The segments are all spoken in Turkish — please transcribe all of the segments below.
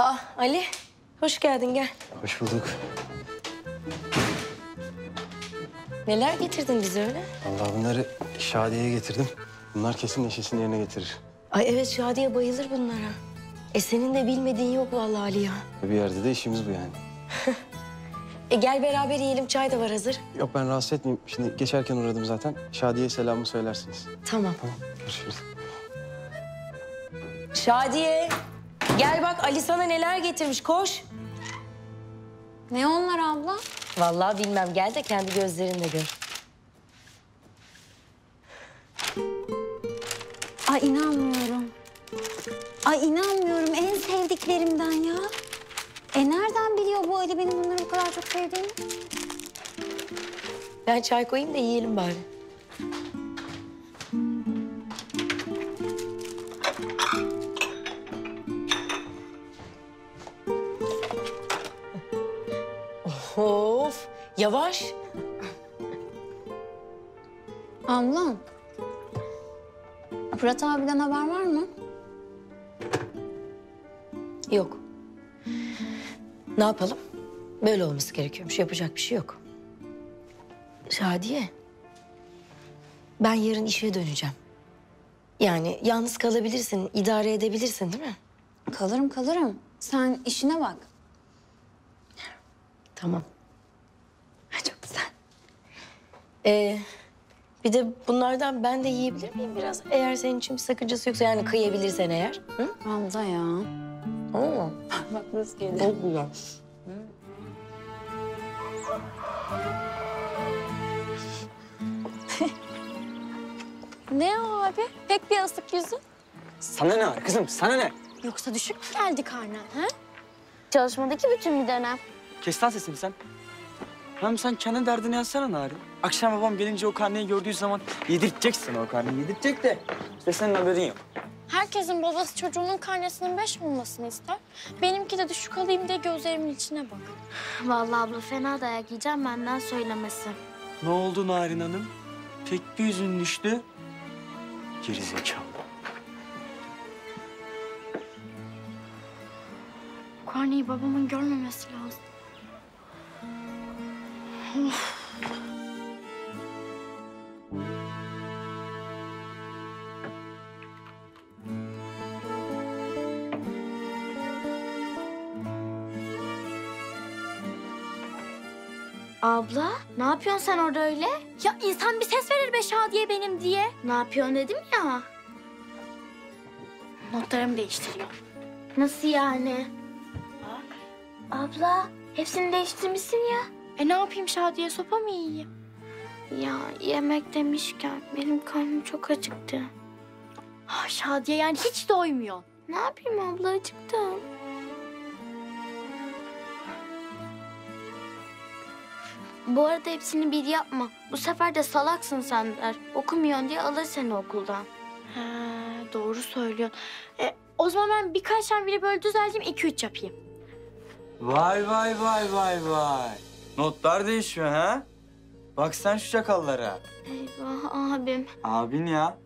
Aa Ali, hoş geldin gel. Hoş bulduk. Neler getirdin bize öyle? Vallahi bunları Şadiye'ye getirdim. Bunlar kesin neşesini yerine getirir. Ay evet Şadiye bayılır bunlara. E senin de bilmediğin yok vallahi Ali ya. Bir yerde de işimiz bu yani. E gel beraber yiyelim çay da var hazır. Yok ben rahatsız etmeyeyim. Şimdi geçerken uğradım zaten. Şadiye'ye selamı söylersiniz. Tamam. Tamam görüşürüz. Şadiye, gel bak Ali sana neler getirmiş koş. Ne onlar abla? Vallahi bilmem gel de kendi gözlerinle gör. Ay inanmıyorum. Ay inanmıyorum en sevdiklerimden ya. E nereden biliyor bu Ali benim bunları bu kadar çok sevdiğimi? Ben çay koyayım da yiyelim bari. Of, yavaş. Ablam. Fırat abiden haber var mı? Yok. Ne yapalım? Böyle olması gerekiyormuş. Yapacak bir şey yok. Şadiye. Ben yarın işe döneceğim. Yani yalnız kalabilirsin, idare edebilirsin değil mi? Kalırım kalırım. Sen işine bak. Tamam. Çok güzel. Ee, bir de bunlardan ben de yiyebilir miyim biraz? Eğer senin için bir sakıncası yoksa yani kıyabilirsen eğer. Hı? Hamza ya. Oo. Bak nasıl geliyor. Çok güzel. Ne o abi? Pek bir asık yüzün. Sana ne var kızım? Sana ne? Yoksa düşük mü geldi karnın ha? Çalışmadaki bütün bir dönem. Kes lan sesini sen. Hem sen kendi derdini yazsana Nari. Akşam babam gelince o karneyi gördüğü zaman yedireceksin o karneyi. Yedirecek de işte senin haberin yok. Herkesin babası çocuğunun karnesinin beş olmasını ister. Benimki de düşük alayım diye gözlerimin içine bak. Vallahi abla fena dayak yiyeceğim benden söylemesi. Ne oldu Narin Hanım? Tek bir yüzün düştü. Gerizekalı. Karneyi babamın görmemesi lazım. Abla, ne yapıyorsun sen orada öyle? Ya insan bir ses verir be Şadiye benim diye. Ne yapıyorsun dedim ya. Notlarımı değiştiriyorum. Nasıl yani? Abla, hepsini değiştirmişsin ya. E ne yapayım Şadiye, sopa mı yiyeyim? Ya yemek demişken benim karnım çok acıktı. Ah Şadiye yani hiç doymuyor. Ne yapayım abla, acıktım. Bu arada hepsini bir yapma. Bu sefer de salaksın sen der. Okumuyorsun diye alır seni okuldan. He, doğru söylüyorsun. E, o zaman ben birkaç tane bile böyle düzelteyim, iki üç yapayım. Vay vay vay vay vay. Notlar değişiyor ha? Bak sen şu çakallara. Eyvah abim. Abin ya.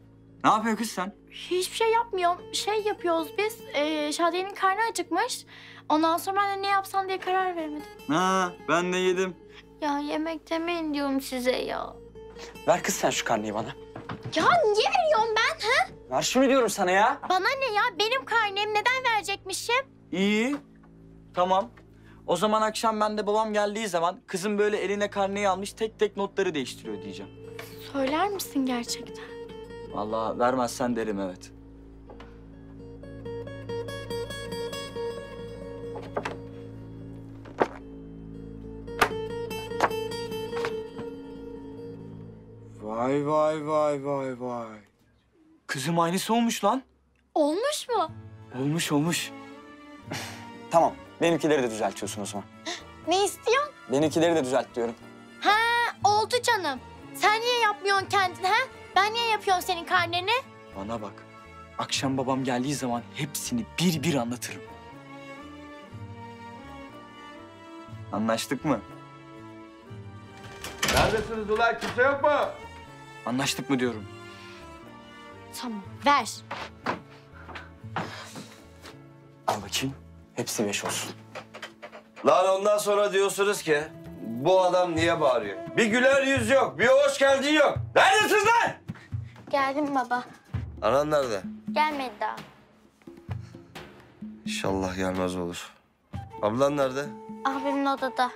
Ne yapıyor kız sen? Hiçbir şey yapmıyorum. Şey yapıyoruz biz. E, Şadiye'nin karnı acıkmış. Ondan sonra ben de ne yapsam diye karar veremedim. Ha, ben de yedim. Ya yemek demeyin diyorum size ya. Ver kız sen şu karneyi bana. Ya niye veriyorum ben? Ha? Ver şunu diyorum sana ya. Bana ne ya? Benim karnem neden verecekmişim? İyi. Tamam. O zaman akşam ben de babam geldiği zaman kızım böyle eline karneyi almış tek tek notları değiştiriyor diyeceğim. Söyler misin gerçekten? Vallahi vermezsen derim evet. Vay vay vay vay vay. Kızım aynısı olmuş lan. Olmuş mu? Olmuş olmuş. tamam. Benimkileri de düzeltiyorsun o zaman. Ne istiyorsun? Benimkileri de düzelt diyorum. Ha oldu canım. Sen niye yapmıyorsun kendin ha? Ben niye yapıyorum senin karneni? Bana bak. Akşam babam geldiği zaman hepsini bir bir anlatırım. Anlaştık mı? Neredesiniz ulan? Kimse yok mu? Anlaştık mı diyorum. Tamam ver. Al bakayım. Hepsi beş olsun. Lan ondan sonra diyorsunuz ki bu adam niye bağırıyor? Bir güler yüz yok, bir hoş geldin yok. Neredesiniz lan? Geldim baba. Anan nerede? Gelmedi daha. İnşallah gelmez olur. Ablan nerede? Abimin odada.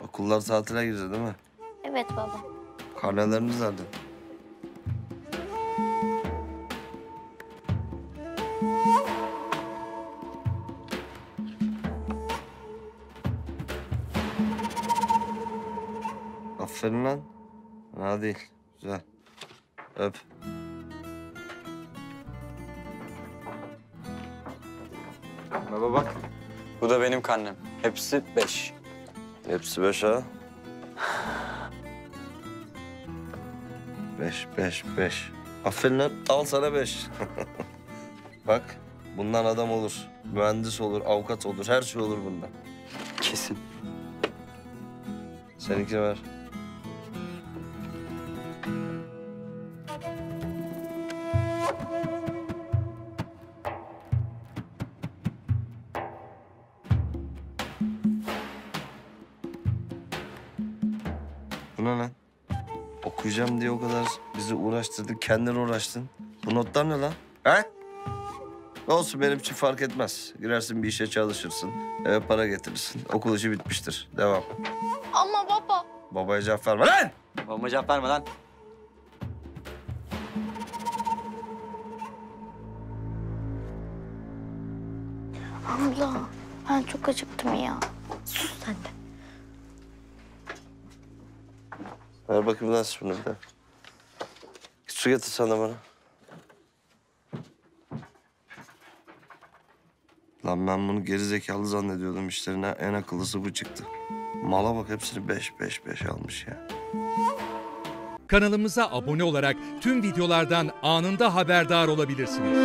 Okullar tatile girdi değil mi? Evet baba. Karneleriniz nerede? Aferin lan. Fena değil. Güzel. Öp. Baba bak. Bu da benim karnem. Hepsi beş. Hepsi beş ha. Beş, beş, beş. Aferin lan. Al sana beş. Bak, bundan adam olur. Mühendis olur, avukat olur. Her şey olur bundan. Kesin. Seninkini ver. Bu ne lan? Okuyacağım diye o kadar bizi uğraştırdın, kendin uğraştın. Bu notlar ne lan? He? Ne olsun benim için fark etmez. Girersin bir işe çalışırsın, eve para getirirsin. Okul işi bitmiştir. Devam. Ama baba. Babaya cevap verme lan! Babama cevap verme lan. Abla ben çok acıktım ya. Sus sen de. Ver bakayım lan şunu bir de. Su getir sen de bana. Lan ben bunu geri zekalı zannediyordum. İşlerine en akıllısı bu çıktı. Mala bak hepsini beş beş beş almış ya. Kanalımıza abone olarak tüm videolardan anında haberdar olabilirsiniz.